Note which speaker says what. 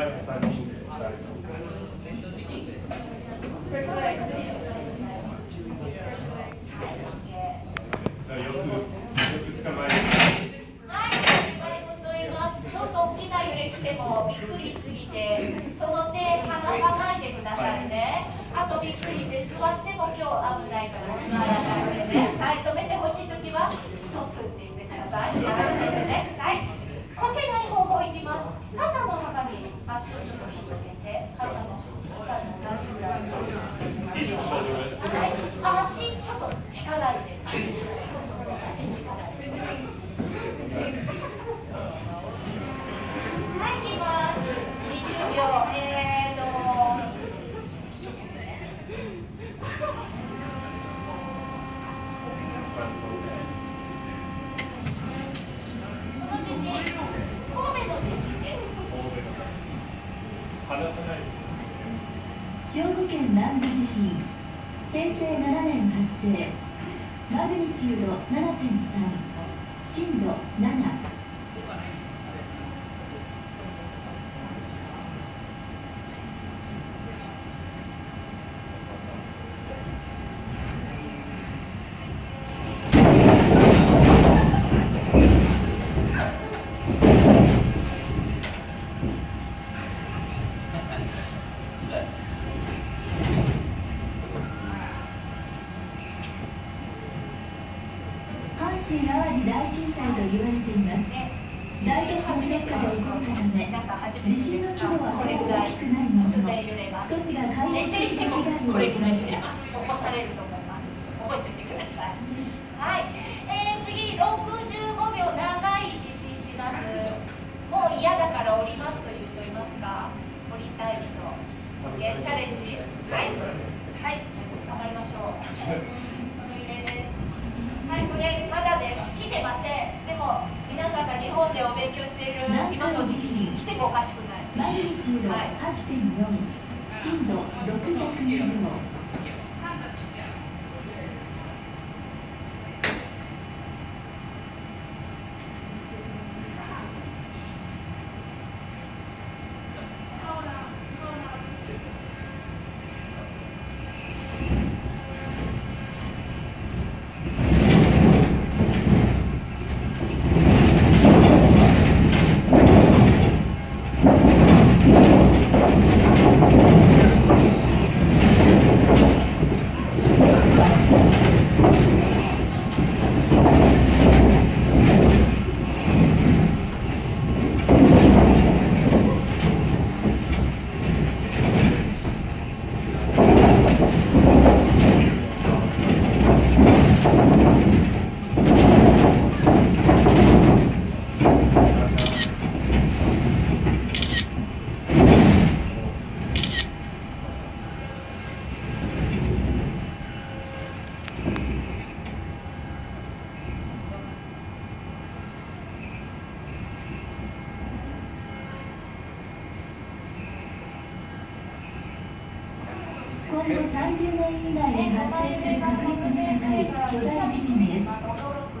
Speaker 1: 約3人で大丈夫。じゃあよくよく捕まえて。
Speaker 2: はい、ありがとうございます。ちょっと大きな揺れ来てもびっくりしす。ぎて、その手離さないでくださいね。あとびっくりして座っても今日危ないから座らないでね。はい、止めてほしいときはストップって言ってください。よろしいでね。はい。こけない方法いきます。肩の中に足をちょっと引っ掛けて、肩の肩の大丈夫だ。はい、足ちょっと力入れて。そうそうそう、足力入れて。はい、いきます。20秒。えーと。この地震、神戸の地震です。
Speaker 1: 離さない
Speaker 3: 兵庫県南部地震平成7年発生マグニチュード7.3震度7阪神・淡路大震災と言われています大都市の直下で起こったため地震の規模はそう大きくないものの都市が壊滅的な被害を
Speaker 2: これ
Speaker 3: 受けました
Speaker 2: くらいしてます。起こされると思います。覚えててください。はい。えー、次、65秒長い地震します。もう嫌だから降りますという人いますか？降りたい人。OK、チャレンジはい。はい。頑張りましょう。おいでです。はい、これまだです。来てません。でも、皆さんが日本でお勉強している今の地震、来てもおかしくない。
Speaker 3: マグニチュード8.4震度6弱以上30年以内に発生する確率が高い巨大地震です。